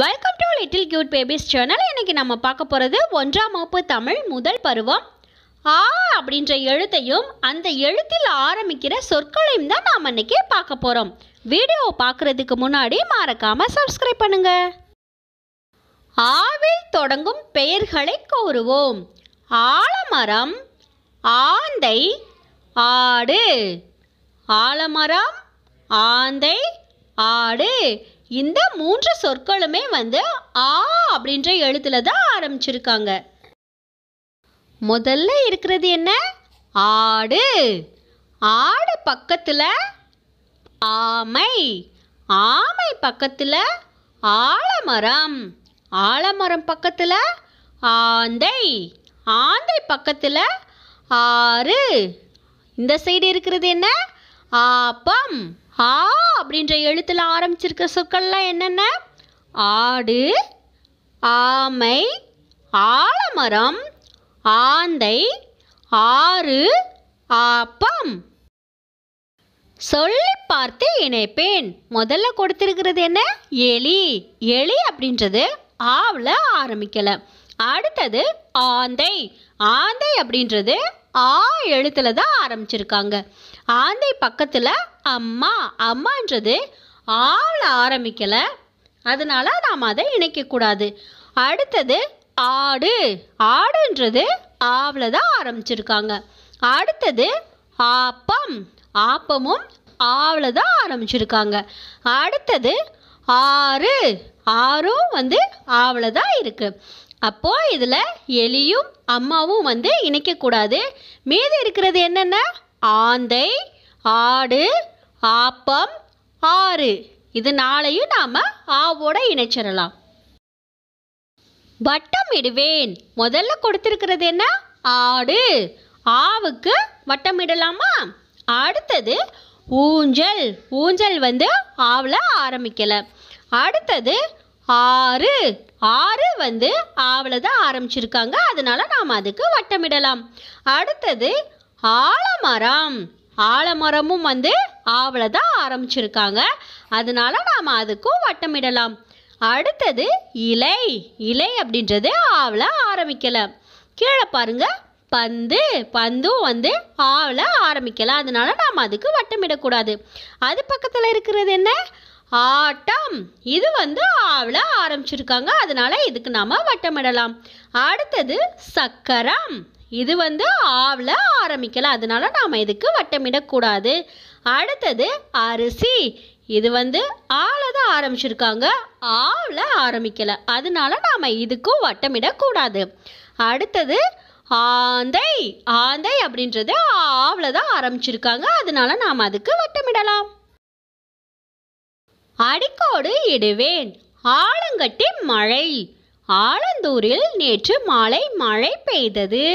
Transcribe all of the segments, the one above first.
Welcome to little cute babies channel இன்னைக்கு நம்ம பார்க்க போகிறது ஒன்றாம் வகுப்பு தமிழ் முதல் பருவம். ஆ அப்படின்ற எழுத்தையும் அந்த எழுத்தில் ஆரம்பிக்கிற சொற்களையும் தான் நாம் இன்னைக்கு பார்க்க போகிறோம் வீடியோ பார்க்குறதுக்கு முன்னாடி மறக்காமல் சப்ஸ்கிரைப் பண்ணுங்க. ஆவில் தொடங்கும் பெயர்களை கூறுவோம் ஆலமரம் ஆந்தை ஆடு. ஆலமரம் ஆந்தை ஆடு. இந்த மூன்று சொற்களுமே வந்து ஆ அப்படின்ற எழுத்துல தான் ஆரம்பிச்சிருக்காங்க. முதல்ல இருக்கிறது என்ன? ஆடு. ஆடு பக்கத்துல ஆமை. ஆமை பக்கத்துல ஆலமரம். ஆலமரம் பக்கத்துல ஆந்தை. ஆந்தை பக்கத்துல ஆறு. இந்த சைடு இருக்கிறது என்ன? ஆப்பம். ஆ அப்படின்ற எழுத்துல ஆரம்பிச்சிருக்க சொற்கள்லாம் என்னென்ன? ஆடு ஆமை ஆலமரம் ஆந்தை ஆறு ஆப்பம். சொல்லி பார்த்து இணைப்பேன். முதல்ல கொடுத்துருக்கிறது என்ன? எலி. எலி அப்படின்றது ஆவில் ஆரம்பிக்கல. அடுத்தது ஆந்தை. ஆந்தை அப்படின்றது ஆ எழுத்துல தான் ஆரம்பிச்சிருக்காங்க. ஆந்தை பக்கத்தில் அம்மா அம்மான்றது ஆவில் ஆரம்பிக்கல. அதனால நாம் அதை இணைக்கக்கூடாது அடுத்தது ஆடு. ஆடுன்றது ஆவில் தான் ஆரம்பிச்சிருக்காங்க. அடுத்தது ஆப்பம். ஆப்பமும் ஆவில் தான் ஆரம்பிச்சிருக்காங்க. அடுத்தது ஆறு. ஆறும் வந்து ஆவில் தான் இருக்குது அப்போது இதில் எலியும் அம்மாவும் வந்து இணைக்கக்கூடாது. மீதி இருக்கிறது என்னென்ன? ஆந்தை ஆடு ஆப்பம் ஆறு. இது நாளையும் நாம் ஆவோட இணைச்சிடலாம். வட்டம் இடுவேன். முதல்ல கொடுத்துருக்கிறது என்ன? ஆடு. ஆவுக்கு வட்டம் இடலாமா? அடுத்தது ஊஞ்சல். ஊஞ்சல் வந்து ஆவில் ஆரம்பிக்கலை. அடுத்தது ஆறு. ஆறு வந்து ஆவில் தான் ஆரம்பிச்சிருக்காங்க. அதனால நாம் அதுக்கு வட்டமிடலாம். அடுத்தது ஆலமரம். ஆலமரமும் வந்து ஆவில் தான் ஆரம்பிச்சிருக்காங்க. அதனால நாம் அதுக்கும் வட்டமிடலாம். அடுத்தது இலை. இலை அப்படின்றது ஆவில் ஆரம்பிக்கலை. கீழே பாருங்கள் பந்து. பந்தும் வந்து ஆவில் ஆரம்பிக்கலாம் அதனால நாம் அதுக்கு வட்டமிடக்கூடாது. அது பக்கத்தில் இருக்கிறது என்ன? ஆட்டம். இது வந்து ஆவில் ஆரம்பிச்சிருக்காங்க. அதனால இதுக்கு நாம் வட்டமிடலாம். அடுத்தது சக்கரம். இது வந்து ஆவில் ஆரம்பிக்கலாம் அதனால நாம் இதுக்கு வட்டமிடக்கூடாது. அடுத்தது அரிசி. இது வந்து ஆள தான் ஆரம்பிச்சிருக்காங்க. ஆவில் ஆரம்பிக்கல. அதனால நாம் இதுக்கும் வட்டமிடக்கூடாது. அடுத்தது ஆந்தை. ஆந்தை அப்படின்றது ஆவில் தான் ஆரம்பிச்சிருக்காங்க. அதனால நாம் அதுக்கு வட்டமிடலாம். அடிக்கோடு இடுவேன். ஆலங்கட்டி மழை. ஆலந்தூரில் நேற்று மாலை மழை பெய்தது.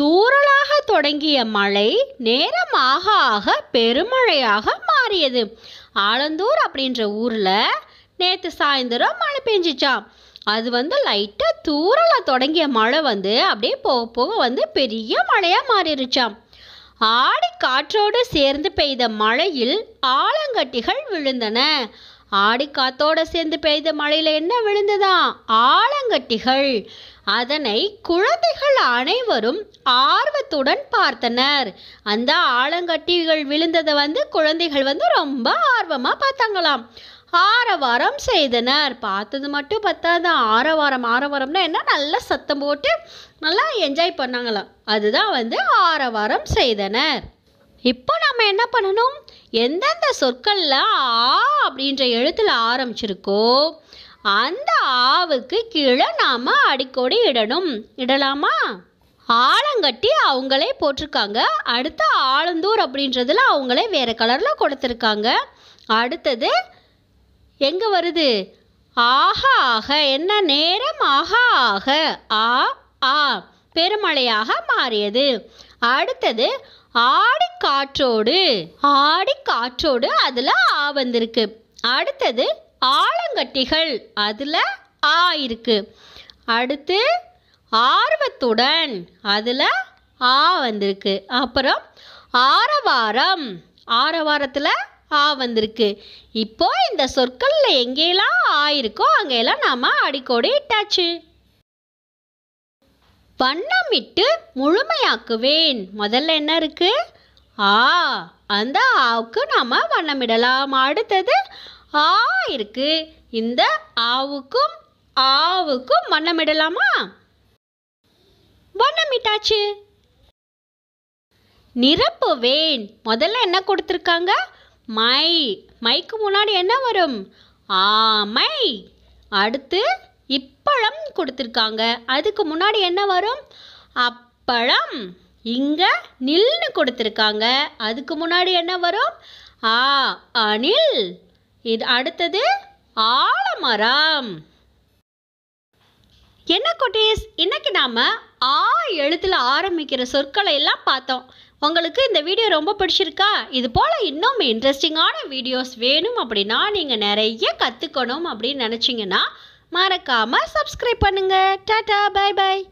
தூறலாக தொடங்கிய மழை நேரமாக ஆக பெருமழையாக மாறியது. ஆலந்தூர் அப்படின்ற ஊரில் நேற்று சாயந்தரம் மழை பெஞ்சிச்சான் அது வந்து லைட்டாக தூறலாக தொடங்கிய மழை வந்து அப்படியே போக போக வந்து பெரிய மழையாக மாறிடுச்சாம். ஆடி காற்றோடு சேர்ந்து பெய்த மழையில் ஆலங்கட்டிகள் விழுந்தன. ஆடி சேர்ந்து பெய்த மழையில் என்ன விழுந்ததா? ஆலங்கட்டிகள். அதனை குழந்தைகள் அனைவரும் ஆர்வத்துடன் பார்த்தனர். அந்த ஆலங்கட்டிகள் விழுந்ததை வந்து குழந்தைகள் வந்து ரொம்ப ஆர்வமாக பார்த்தாங்களாம். ஆரவாரம் செய்தனர். பார்த்தது மட்டும் பத்தாதான் ஆரவாரம் ஆரவாரம்னா என்ன? நல்லா சத்தம் போட்டு நல்லா என்ஜாய் பண்ணாங்களாம். அதுதான் வந்து ஆரவாரம் செய்தனர். இப்போ நம்ம என்ன பண்ணணும்? எந்தெந்த சொற்களில் ஆ அப்படின்ற எழுத்தில் ஆரம்பிச்சிருக்கோ அந்த ஆவுக்கு கீழே நாம் அடிக்கோடி இடணும். இடலாமா? ஆலங்கட்டி அவங்களே போட்டிருக்காங்க. அடுத்து ஆலந்தூர் அப்படின்றதுல அவங்களே வேறு கலரில் கொடுத்துருக்காங்க. அடுத்தது எங்கே வருது? ஆக ஆக என்ன நேரம்? ஆக ஆக ஆ ஆ. பெருமழையாக மாறியது. அடுத்தது ஆடி காற்றோடு ஆடி காற்றோடு அதில் ஆ வந்திருக்கு. அடுத்தது ஆலங்கட்டிகள் அதில் ஆ இருக்கு. அடுத்து ஆர்வத்துடன் அதில் ஆ வந்திருக்கு. அப்புறம் ஆரவாரம் ஆரவாரத்தில் ஆ வந்திருக்கு. இப்போ இந்த சொற்களில் எங்கெல்லாம் ஆயிருக்கோ அங்கெல்லாம் நாம் அடிக்கோடி இட்டாச்சு. வண்ணமிட்டு முழுமையாக்குவேன். முதல்ல என்ன இருக்கு? ஆ அந்த ஆவுக்கு நாம் வண்ணமிடலாம். அடுத்தது ஆ இருக்கு. இந்த ஆவுக்கும் ஆவுக்கும் வண்ணமிடலாமா? வண்ணமிட்டாச்சு. நிரப்புவேன். முதல்ல என்ன கொடுத்துருக்காங்க? மை. மைக்கு முன்னாடி என்ன வரும்? ஆமை அடுத்து இப்பழம் கொடுத்துருக்காங்க. அதுக்கு முன்னாடி என்ன வரும்? அப்பழம். இங்கே நில்னு கொடுத்துருக்காங்க. அதுக்கு முன்னாடி என்ன வரும்? ஆ அணில். இது அடுத்தது ஆலமரம். என்ன குட்டீஸ்? இன்னைக்கு நாம ஆ எழுத்துல ஆரம்பிக்கிற சொற்களை எல்லாம் பார்த்தோம். உங்களுக்கு இந்த வீடியோ ரொம்ப பிடிச்சிருக்கா? இது போல் இன்னும் இன்ட்ரெஸ்டிங்கான வீடியோஸ் வேணும் அப்படின்னா நீங்கள் நிறைய கற்றுக்கணும் அப்படின்னு நினச்சிங்கன்னா மறக்காமல் சப்ஸ்கிரைப் பண்ணுங்கள் டாடா பை பாய்